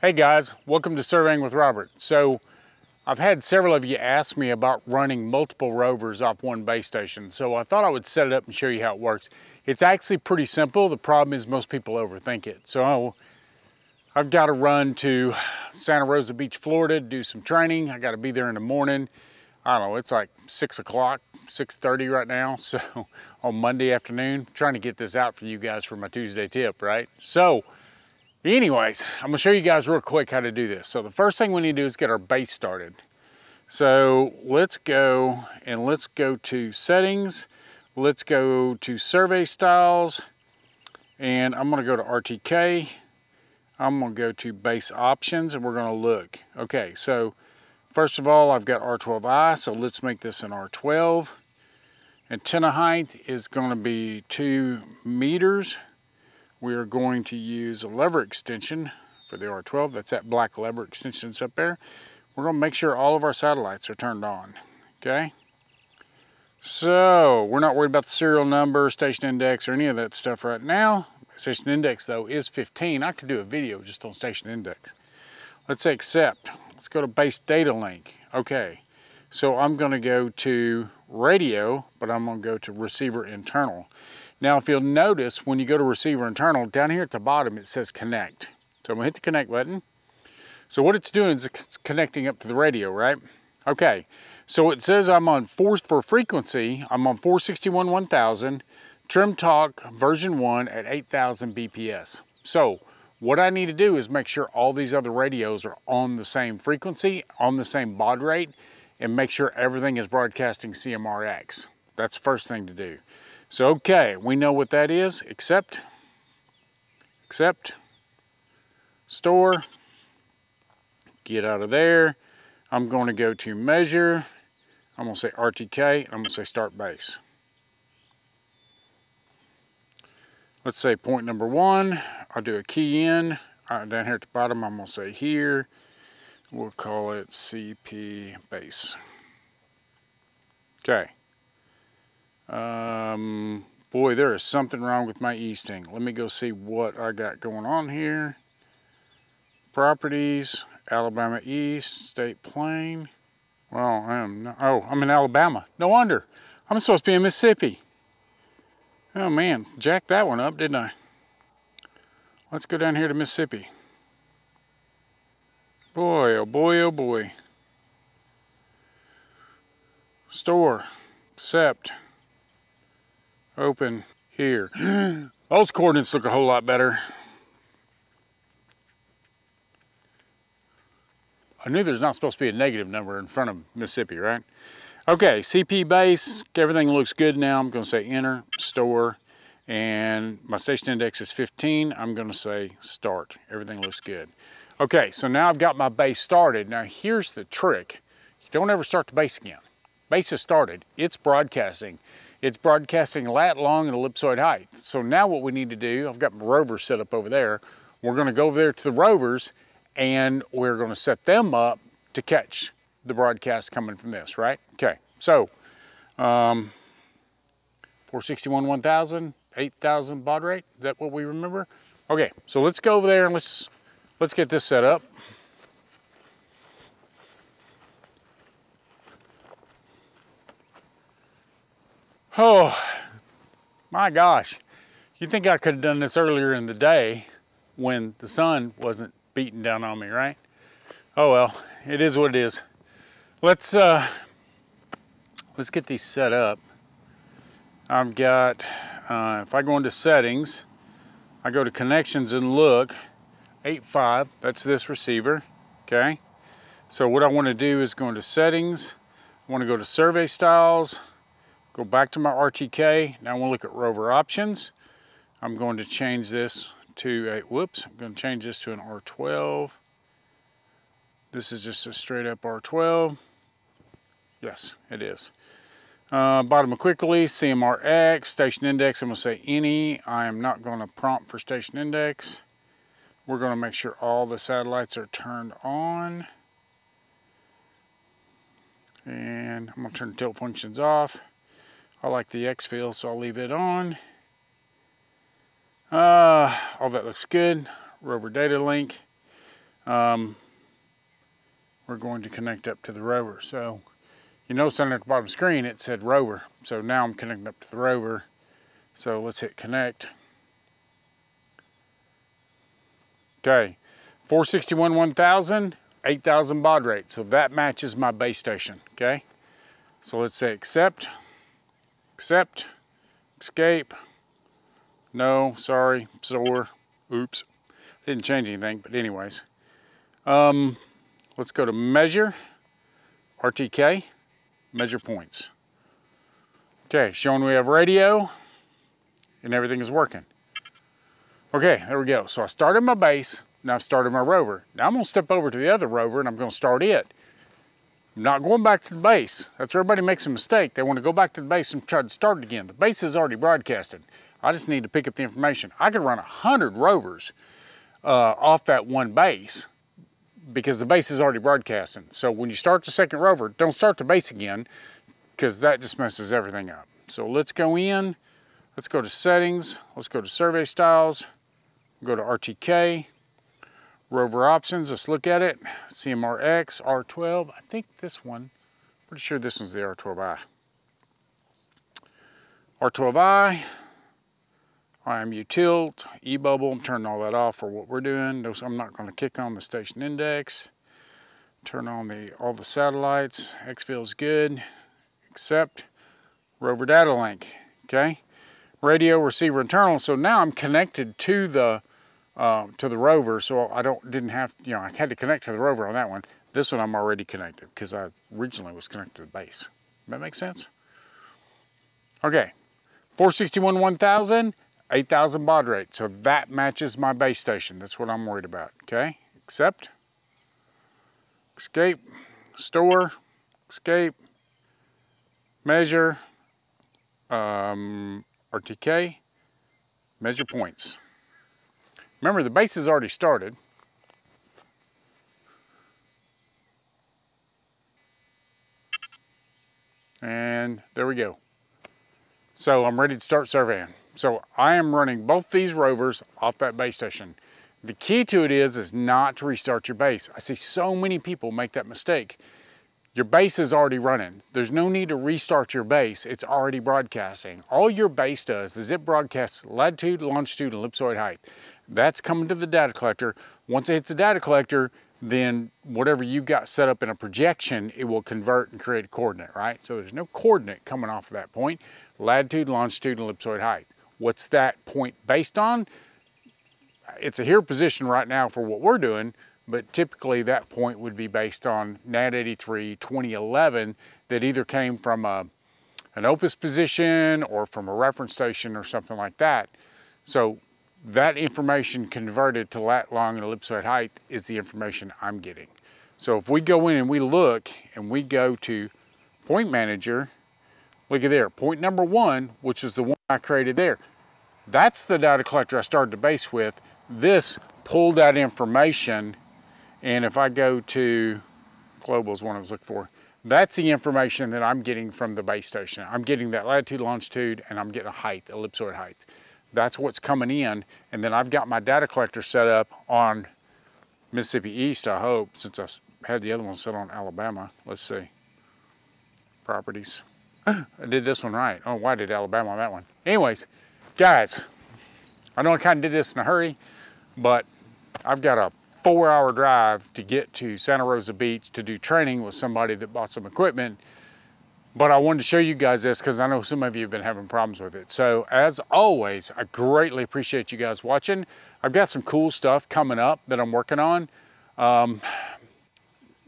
Hey guys, welcome to Surveying with Robert. So I've had several of you ask me about running multiple rovers off one base station. So I thought I would set it up and show you how it works. It's actually pretty simple. The problem is most people overthink it. So I've got to run to Santa Rosa Beach, Florida, do some training. I got to be there in the morning. I don't know, it's like six o'clock, 6.30 right now. So on Monday afternoon, trying to get this out for you guys for my Tuesday tip, right? So anyways, I'm gonna show you guys real quick how to do this. So the first thing we need to do is get our base started. So let's go and let's go to settings. Let's go to survey styles and I'm gonna go to RTK. I'm gonna go to base options and we're gonna look. Okay, so first of all, I've got R12i, so let's make this an R12. Antenna height is gonna be two meters. We are going to use a lever extension for the R12. That's that black lever extensions up there. We're gonna make sure all of our satellites are turned on, okay? So, we're not worried about the serial number, station index, or any of that stuff right now. Station index though is 15. I could do a video just on station index. Let's say accept. Let's go to base data link. Okay, so I'm gonna go to radio, but I'm gonna go to receiver internal. Now, if you'll notice, when you go to receiver internal, down here at the bottom, it says connect. So I'm gonna hit the connect button. So what it's doing is it's connecting up to the radio, right? Okay, so it says I'm on fourth for frequency, I'm on 461 1000, Trim Talk version 1 at 8000 BPS. So what I need to do is make sure all these other radios are on the same frequency, on the same baud rate, and make sure everything is broadcasting CMRX. That's the first thing to do. So okay, we know what that is. Accept, accept, store, get out of there. I'm going to go to measure. I'm going to say RTK. I'm going to say start base. let's say point number one, I'll do a key in. Uh, down here at the bottom, I'm gonna say here, we'll call it CP base. Okay. Um, boy, there is something wrong with my easting. Let me go see what I got going on here. Properties, Alabama East, State Plane. Well, I am not, oh, I'm in Alabama. No wonder. I'm supposed to be in Mississippi. Oh man, jacked that one up, didn't I? Let's go down here to Mississippi. Boy, oh boy, oh boy. Store, accept, open, here. Those coordinates look a whole lot better. I knew there's not supposed to be a negative number in front of Mississippi, right? Okay, CP base, everything looks good now. I'm gonna say enter, store, and my station index is 15. I'm gonna say start. Everything looks good. Okay, so now I've got my base started. Now here's the trick. You don't ever start the base again. Base is started, it's broadcasting. It's broadcasting lat long and ellipsoid height. So now what we need to do, I've got my rovers set up over there. We're gonna go over there to the rovers and we're gonna set them up to catch the broadcast coming from this, right? Okay, so um, 461 1000, 8000 baud rate, is that what we remember? Okay, so let's go over there and let's, let's get this set up. Oh, my gosh. You think I could have done this earlier in the day when the sun wasn't beating down on me, right? Oh well, it is what it is. Let's uh, let's get these set up. I've got, uh, if I go into settings, I go to connections and look, 8.5, that's this receiver, okay? So what I wanna do is go into settings, I wanna go to survey styles, go back to my RTK, now wanna look at rover options. I'm going to change this to a, whoops, I'm gonna change this to an R12. This is just a straight up R12. Yes, it is. Uh, bottom of quick release, CMRX, station index, I'm gonna say any. I am not gonna prompt for station index. We're gonna make sure all the satellites are turned on. And I'm gonna turn tilt functions off. I like the xFill, so I'll leave it on. Uh, all that looks good. Rover data link. um, we're going to connect up to the rover. So you notice on the bottom screen it said rover. So now I'm connecting up to the rover. So let's hit connect. Okay, 461 1000, 8000 baud rate. So that matches my base station, okay? So let's say accept, accept, escape, no, sorry, sore, oops. Didn't change anything, but anyways. Um, let's go to measure, RTK, measure points. Okay, showing we have radio and everything is working. Okay, there we go. So I started my base, now I've started my rover. Now I'm gonna step over to the other rover and I'm gonna start it. Not going back to the base. That's where everybody makes a mistake. They wanna go back to the base and try to start it again. The base is already broadcasted. I just need to pick up the information. I could run 100 rovers uh, off that one base because the base is already broadcasting. So when you start the second rover, don't start the base again because that just messes everything up. So let's go in, let's go to settings, let's go to survey styles, go to RTK, rover options, let's look at it. CMRX, R12, I think this one, pretty sure this one's the R12i. R12i, IMU tilt, E-bubble, I'm turning all that off for what we're doing. I'm not gonna kick on the station index. Turn on the all the satellites, xFill's good, except rover data link, okay? Radio, receiver, internal, so now I'm connected to the uh, to the rover, so I don't didn't have, you know, I had to connect to the rover on that one. This one I'm already connected because I originally was connected to the base. That makes sense? Okay, 461 1000, 8,000 baud rate. So that matches my base station. That's what I'm worried about. Okay, accept, escape, store, escape, measure, um, RTK, measure points. Remember the base has already started. And there we go. So I'm ready to start surveying. So I am running both these rovers off that base station. The key to it is, is not to restart your base. I see so many people make that mistake. Your base is already running. There's no need to restart your base. It's already broadcasting. All your base does is it broadcasts latitude, longitude, and ellipsoid height. That's coming to the data collector. Once it hits the data collector, then whatever you've got set up in a projection, it will convert and create a coordinate, right? So there's no coordinate coming off of that point. Latitude, longitude, and ellipsoid height. What's that point based on? It's a here position right now for what we're doing, but typically that point would be based on NAD 83 2011 that either came from a, an OPUS position or from a reference station or something like that. So that information converted to lat, long, and ellipsoid height is the information I'm getting. So if we go in and we look and we go to point manager, look at there, point number one, which is the one I created there. That's the data collector I started the base with. This pulled that information, and if I go to global is one I was looking for, that's the information that I'm getting from the base station. I'm getting that latitude, longitude, and I'm getting a height, ellipsoid height. That's what's coming in, and then I've got my data collector set up on Mississippi East, I hope, since I've had the other one set on Alabama. Let's see. Properties. I did this one right. Oh, why did Alabama on that one? Anyways, guys, I know I kind of did this in a hurry, but I've got a four hour drive to get to Santa Rosa Beach to do training with somebody that bought some equipment. But I wanted to show you guys this because I know some of you have been having problems with it. So as always, I greatly appreciate you guys watching. I've got some cool stuff coming up that I'm working on. Um,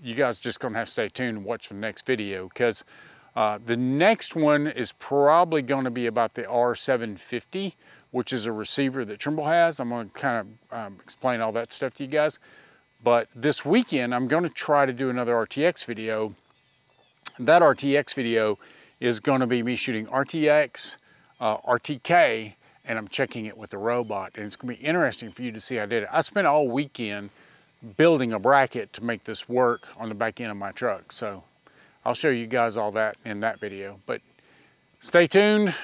you guys just gonna have to stay tuned and watch the next video because uh, the next one is probably to be about the R750, which is a receiver that Trimble has. I'm to kind of um, explain all that stuff to you guys. But this weekend, I'm to try to do another RTX video. That RTX video is going to be me shooting RTX, uh, RTK, and I'm checking it with the robot. And it's going to be interesting for you to see how I did it. I spent all weekend building a bracket to make this work on the back end of my truck. So I'll show you guys all that in that video. But stay tuned,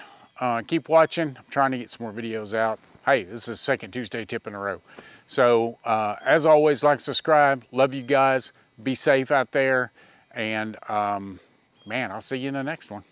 uh, keep watching. I'm trying to get some more videos out. Hey, this is second Tuesday tip in a row. So uh, as always, like, subscribe. Love you guys. Be safe out there. And um, man, I'll see you in the next one.